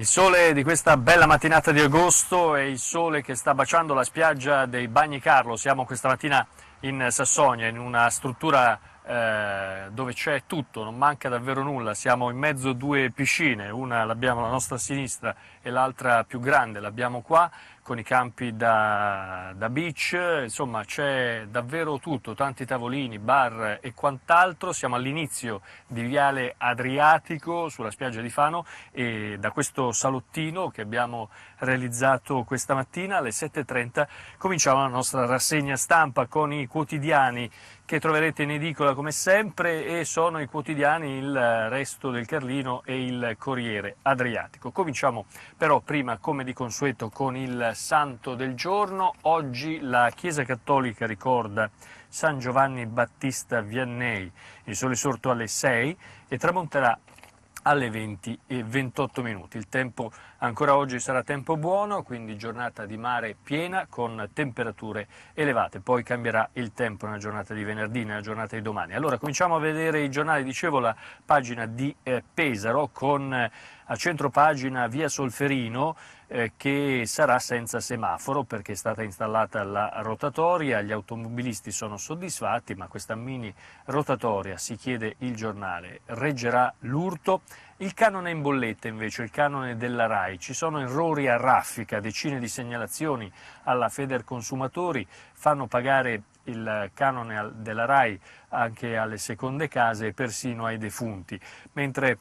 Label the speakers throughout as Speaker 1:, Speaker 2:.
Speaker 1: Il sole di questa bella mattinata di agosto è il sole che sta baciando la spiaggia dei Bagni Carlo. Siamo questa mattina in Sassonia, in una struttura eh, dove c'è tutto, non manca davvero nulla. Siamo in mezzo a due piscine, una l'abbiamo alla nostra sinistra e l'altra più grande l'abbiamo qua con i campi da, da, beach, insomma c'è davvero tutto, tanti tavolini, bar e quant'altro. Siamo all'inizio di Viale Adriatico sulla spiaggia di Fano e da questo salottino che abbiamo realizzato questa mattina alle 7.30 cominciamo la nostra rassegna stampa con i quotidiani che troverete in edicola come sempre e sono i quotidiani Il Resto del Carlino e Il Corriere Adriatico. Cominciamo però prima come di consueto con il santo del giorno. Oggi la Chiesa Cattolica ricorda San Giovanni Battista Vianney. Il sole sorto alle 6 e tramonterà alle 20 e 28 minuti. Il tempo ancora oggi sarà tempo buono, quindi giornata di mare piena con temperature elevate. Poi cambierà il tempo nella giornata di venerdì, nella giornata di domani. Allora cominciamo a vedere i giornali, dicevo la pagina di eh, Pesaro con eh, a centro pagina via Solferino eh, che sarà senza semaforo perché è stata installata la rotatoria, gli automobilisti sono soddisfatti ma questa mini rotatoria, si chiede il giornale, reggerà l'urto. Il canone in bolletta invece, il canone della RAI, ci sono errori a raffica, decine di segnalazioni alla Feder Consumatori, fanno pagare il canone della RAI anche alle seconde case e persino ai defunti, mentre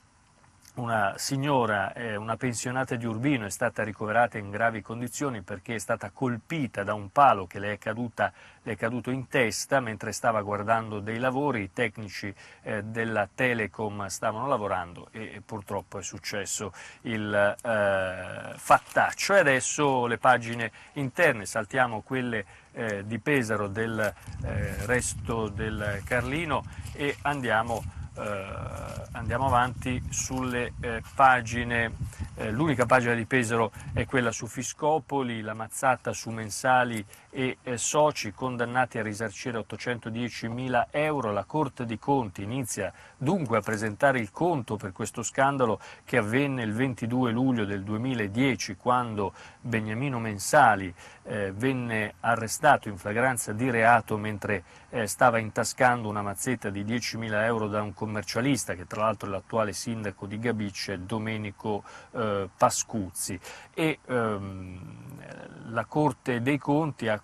Speaker 1: una signora, una pensionata di Urbino, è stata ricoverata in gravi condizioni perché è stata colpita da un palo che le è, caduta, le è caduto in testa mentre stava guardando dei lavori. I tecnici eh, della Telecom stavano lavorando e purtroppo è successo il eh, fattaccio. E adesso le pagine interne, saltiamo quelle eh, di Pesaro del eh, resto del Carlino e andiamo eh, andiamo avanti sulle eh, pagine, eh, l'unica pagina di Pesaro è quella su Fiscopoli, la mazzata su mensali e eh, soci condannati a risarcire 810 mila euro. La Corte dei Conti inizia dunque a presentare il conto per questo scandalo che avvenne il 22 luglio del 2010 quando Beniamino Mensali eh, venne arrestato in flagranza di reato mentre eh, stava intascando una mazzetta di 10 mila euro da un commercialista che tra l'altro è l'attuale sindaco di Gabice, Domenico eh, Pascuzzi. E, ehm, la Corte dei Conti ha,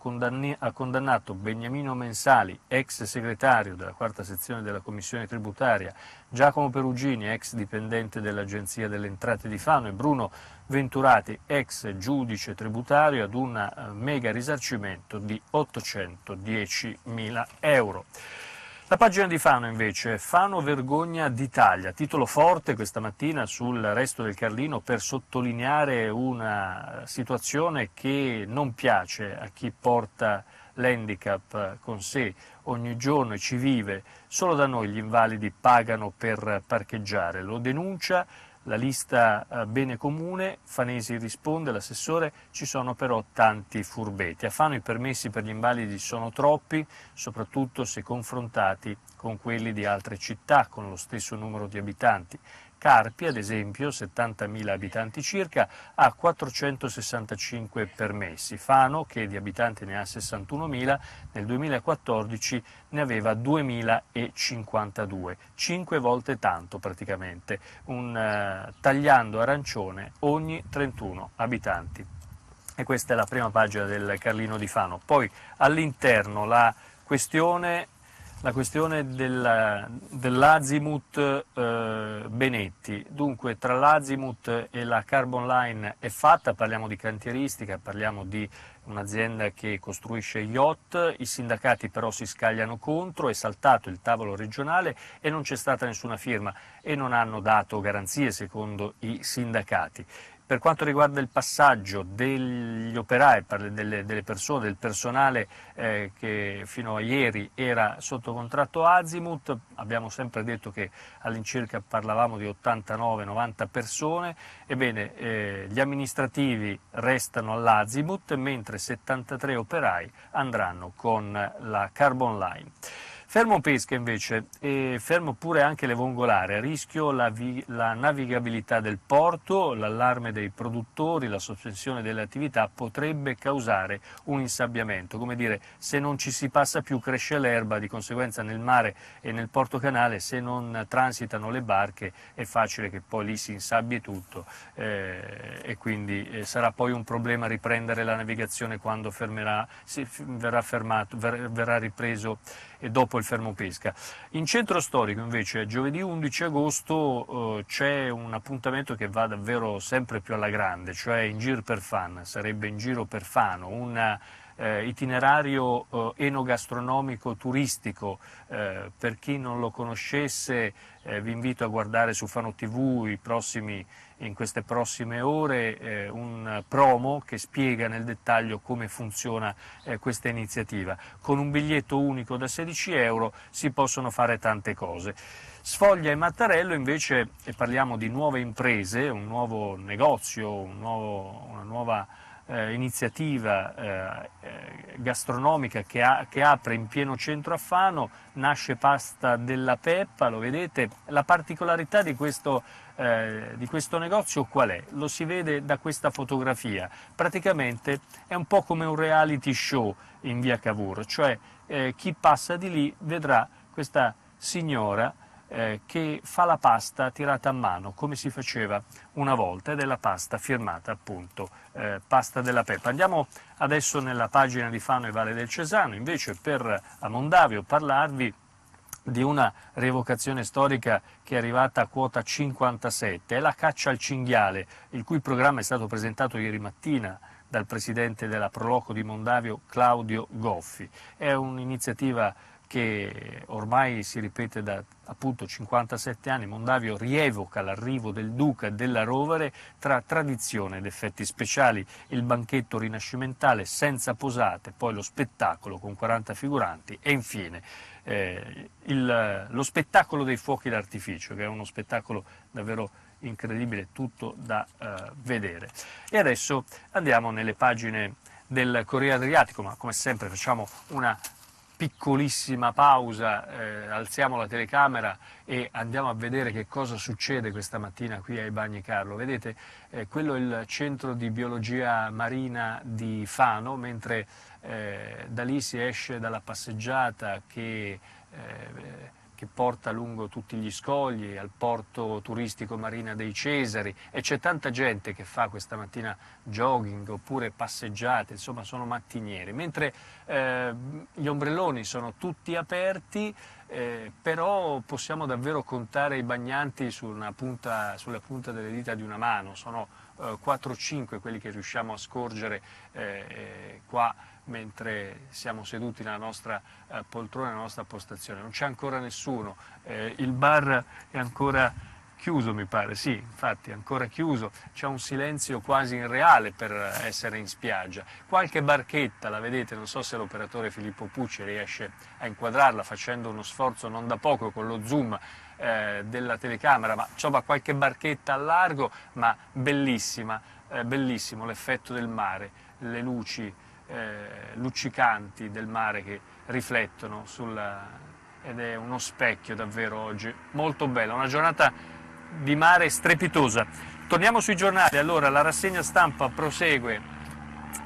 Speaker 1: ha, condannato Beniamino Mensali, ex segretario della quarta sezione della Commissione tributaria, Giacomo Perugini, ex dipendente dell'Agenzia delle Entrate di Fano e Bruno Venturati, ex giudice tributario, ad un eh, mega risarcimento di 810 mila euro. La pagina di Fano invece, Fano vergogna d'Italia, titolo forte questa mattina sul resto del Carlino per sottolineare una situazione che non piace a chi porta l'handicap con sé ogni giorno e ci vive. Solo da noi gli invalidi pagano per parcheggiare, lo denuncia la lista eh, bene comune, Fanesi risponde, l'assessore, ci sono però tanti furbetti. A Fano i permessi per gli invalidi sono troppi, soprattutto se confrontati con quelli di altre città con lo stesso numero di abitanti. Carpi, ad esempio, 70.000 abitanti circa, ha 465 permessi. Fano, che di abitanti ne ha 61.000, nel 2014 ne aveva 2.052, 5 volte tanto praticamente, un uh, tagliando arancione ogni 31 abitanti. E questa è la prima pagina del Carlino di Fano. Poi all'interno la questione la questione del, dell'Azimut eh, Benetti. Dunque tra l'Azimut e la Carbon Line è fatta, parliamo di cantieristica, parliamo di un'azienda che costruisce yacht, i sindacati però si scagliano contro, è saltato il tavolo regionale e non c'è stata nessuna firma e non hanno dato garanzie secondo i sindacati. Per quanto riguarda il passaggio degli operai, delle, delle persone, del personale eh, che fino a ieri era sotto contratto Azimut, abbiamo sempre detto che all'incirca parlavamo di 89-90 persone, ebbene eh, gli amministrativi restano all'Azimut mentre 73 operai andranno con la Carbon Line. Fermo pesca invece e fermo pure anche le vongolare, a rischio la, la navigabilità del porto, l'allarme dei produttori, la sospensione delle attività potrebbe causare un insabbiamento, come dire se non ci si passa più cresce l'erba, di conseguenza nel mare e nel porto canale se non transitano le barche è facile che poi lì si insabbi tutto eh, e quindi eh, sarà poi un problema riprendere la navigazione quando fermerà, si, verrà, fermato, ver, verrà ripreso e dopo il fermo pesca. In centro storico invece giovedì 11 agosto eh, c'è un appuntamento che va davvero sempre più alla grande, cioè in giro per fan, sarebbe in giro per Fano, un eh, itinerario eh, enogastronomico turistico, eh, per chi non lo conoscesse eh, vi invito a guardare su Fano TV prossimi, in queste prossime ore eh, un promo che spiega nel dettaglio come funziona eh, questa iniziativa. Con un biglietto unico da 16 euro si possono fare tante cose. Sfoglia e Mattarello invece, e parliamo di nuove imprese, un nuovo negozio, un nuovo, una nuova eh, iniziativa eh, eh, gastronomica che, ha, che, apre in pieno centro a Fano, nasce Pasta della Peppa, lo vedete, la particolarità di questo, eh, di questo negozio qual è? Lo si vede da questa fotografia, praticamente è un po' come un reality show in via Cavour, cioè eh, chi passa di lì vedrà questa signora eh, che fa la pasta tirata a mano, come si faceva una volta, ed è la pasta firmata appunto eh, Pasta della Peppa. Andiamo adesso nella pagina di Fano e Valle del Cesano, invece per a Mondavio parlarvi di una rievocazione storica che è arrivata a quota 57, è la caccia al cinghiale, il cui programma è stato presentato ieri mattina dal presidente della Proloco di Mondavio Claudio Goffi. È un'iniziativa che ormai si ripete da appunto 57 anni, Mondavio rievoca l'arrivo del Duca e della Rovere tra tradizione ed effetti speciali, il banchetto rinascimentale senza posate, poi lo spettacolo con 40 figuranti e infine eh, il, lo spettacolo dei fuochi d'artificio, che è uno spettacolo davvero incredibile, tutto da eh, vedere. E adesso andiamo nelle pagine del Corriere Adriatico, ma come sempre facciamo una piccolissima pausa, eh, alziamo la telecamera e andiamo a vedere che cosa succede questa mattina qui ai Bagni Carlo. Vedete, eh, quello è il centro di biologia marina di Fano, mentre eh, da lì si esce dalla passeggiata che eh, che porta lungo tutti gli scogli al porto turistico Marina dei Cesari e c'è tanta gente che fa questa mattina jogging oppure passeggiate, insomma sono mattinieri, mentre eh, gli ombrelloni sono tutti aperti, eh, però possiamo davvero contare i bagnanti su punta, sulla punta delle dita di una mano, sono eh, 4-5 quelli che riusciamo a scorgere eh, eh, qua mentre siamo seduti nella nostra eh, poltrona, nella nostra postazione. Non c'è ancora nessuno, eh, il bar è ancora chiuso mi pare, sì, infatti è ancora chiuso, c'è un silenzio quasi irreale per essere in spiaggia. Qualche barchetta, la vedete, non so se l'operatore Filippo Pucci riesce a inquadrarla facendo uno sforzo non da poco con lo zoom eh, della telecamera, ma insomma qualche barchetta a largo, ma bellissima, eh, bellissimo l'effetto del mare, le luci eh, luccicanti del mare che riflettono sulla, ed è uno specchio davvero oggi, molto bella, una giornata di mare strepitosa. Torniamo sui giornali, allora la rassegna stampa prosegue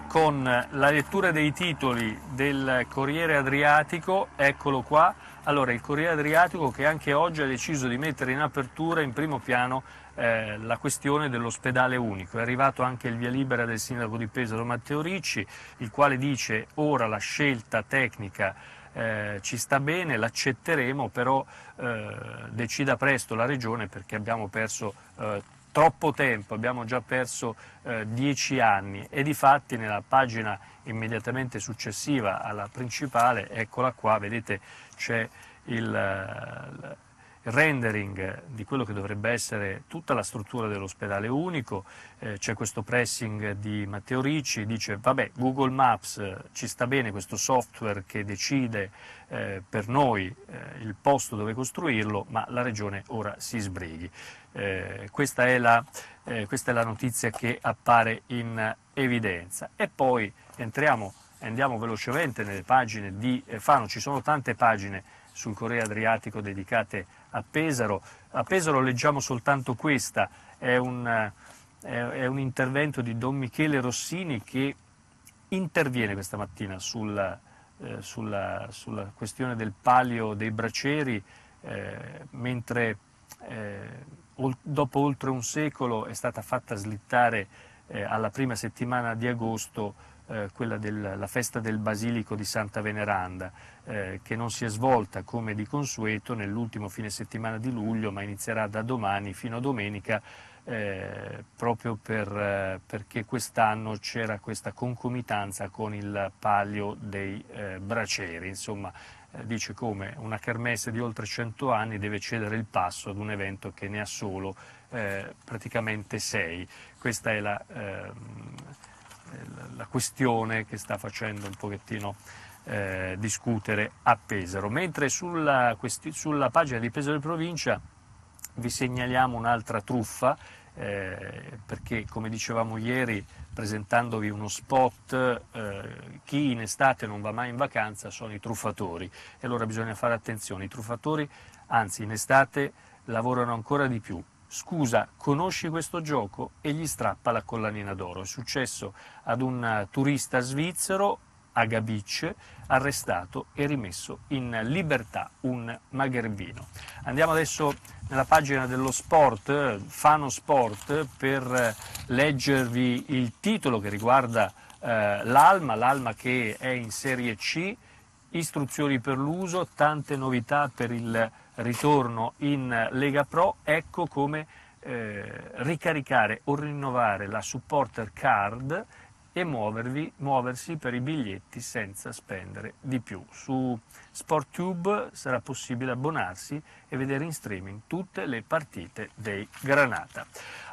Speaker 1: con la lettura dei titoli del Corriere Adriatico, eccolo qua, allora il Corriere Adriatico che anche oggi ha deciso di mettere in apertura in primo piano eh, la questione dell'ospedale unico. È arrivato anche il via libera del sindaco di Pesaro Matteo Ricci, il quale dice ora la scelta tecnica eh, ci sta bene, l'accetteremo, però eh, decida presto la Regione perché abbiamo perso eh, troppo tempo, abbiamo già perso eh, dieci anni e di fatti nella pagina immediatamente successiva alla principale, eccola qua, vedete c'è il rendering di quello che dovrebbe essere tutta la struttura dell'ospedale unico, eh, c'è questo pressing di Matteo Ricci, dice vabbè Google Maps eh, ci sta bene questo software che decide eh, per noi eh, il posto dove costruirlo, ma la regione ora si sbrighi. Eh, questa è, la, eh, questa, è la, notizia che appare in evidenza. E poi entriamo, andiamo velocemente nelle pagine di Fano, ci sono tante pagine sul Corea Adriatico dedicate a Pesaro. A Pesaro leggiamo soltanto questa, è un, è un intervento di Don Michele Rossini che interviene questa mattina sulla, eh, sulla, sulla questione del palio dei braceri, eh, mentre eh, dopo oltre un secolo è stata fatta slittare eh, alla prima settimana di agosto eh, quella della festa del Basilico di Santa Veneranda, eh, che non si è svolta come di consueto nell'ultimo fine settimana di luglio, ma inizierà da domani fino a domenica, eh, proprio per, eh, perché quest'anno c'era questa concomitanza con il palio dei eh, braceri. Insomma, eh, dice come una kermesse di oltre 100 anni deve cedere il passo ad un evento che ne ha solo praticamente sei. Questa è la ehm, la questione che sta facendo un pochettino eh, discutere a Pesaro. Mentre sulla, sulla, pagina di Pesaro di Provincia vi segnaliamo un'altra truffa, eh, perché come dicevamo ieri presentandovi uno spot, eh, chi in estate non va mai in vacanza sono i truffatori e allora bisogna fare attenzione, i truffatori anzi in estate lavorano ancora di più, scusa, conosci questo gioco? E gli strappa la collanina d'oro. È successo ad un turista svizzero a Gabic, arrestato e rimesso in libertà un magherbino. Andiamo adesso nella pagina dello sport, Fano Sport, per leggervi il titolo che riguarda eh, l'Alma, l'Alma che è in Serie C, istruzioni per l'uso, tante novità per il ritorno in Lega Pro, ecco come eh, ricaricare o rinnovare la supporter card e muovervi, muoversi per i biglietti senza spendere di più. Su SportTube sarà possibile abbonarsi e vedere in streaming tutte le partite dei Granata.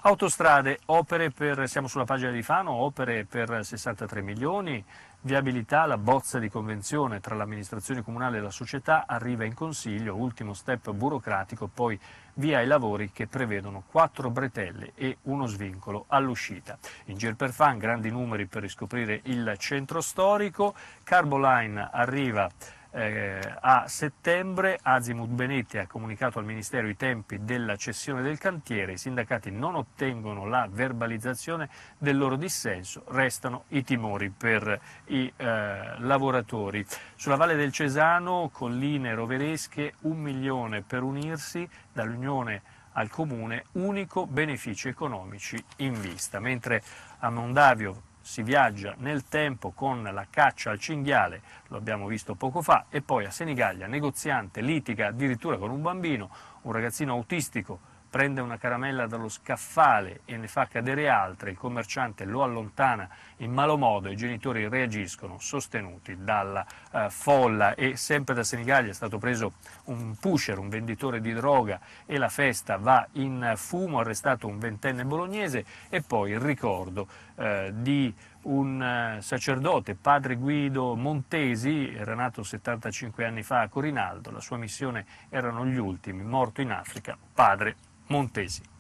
Speaker 1: Autostrade, opere per, siamo sulla pagina di Fano, opere per 63 milioni, Viabilità, la bozza di convenzione tra l'amministrazione comunale e la società arriva in consiglio, ultimo step burocratico, poi via i lavori che prevedono quattro bretelle e uno svincolo all'uscita. In giro per fan, grandi numeri per riscoprire il centro storico, Carboline arriva eh, a settembre Azimut Benetti ha comunicato al Ministero i tempi della cessione del cantiere, i sindacati non ottengono la verbalizzazione del loro dissenso, restano i timori per i eh, lavoratori. Sulla Valle del Cesano, colline roveresche, un milione per unirsi dall'Unione al Comune, unico benefici economici in vista, mentre a Mondavio si viaggia nel tempo con la caccia al cinghiale, lo abbiamo visto poco fa, e poi a Senigallia negoziante litiga addirittura con un bambino, un ragazzino autistico prende una caramella dallo scaffale e ne fa cadere altre, il commerciante lo allontana in malo modo, i genitori reagiscono sostenuti dalla uh, folla. E sempre da Senigallia è stato preso un pusher, un venditore di droga e la festa va in fumo, arrestato un ventenne bolognese e poi il ricordo uh, di un uh, sacerdote, padre Guido Montesi, era nato 75 anni fa a Corinaldo, la sua missione erano gli ultimi, morto in Africa, padre Montesi.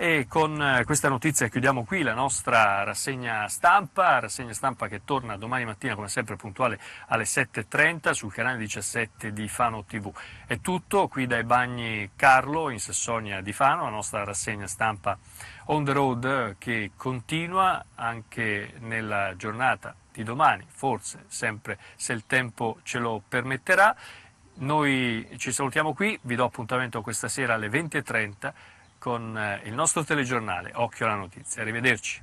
Speaker 1: E con eh, questa notizia chiudiamo qui la nostra rassegna stampa, rassegna stampa che torna domani mattina come sempre puntuale alle 7.30 sul canale 17 di Fano TV. È tutto qui dai bagni Carlo in Sassonia di Fano, la nostra rassegna stampa on the road che continua anche nella giornata di domani, forse sempre se il tempo ce lo permetterà. Noi ci salutiamo qui, vi do appuntamento questa sera alle 20.30 con eh, il nostro telegiornale Occhio alla Notizia. Arrivederci.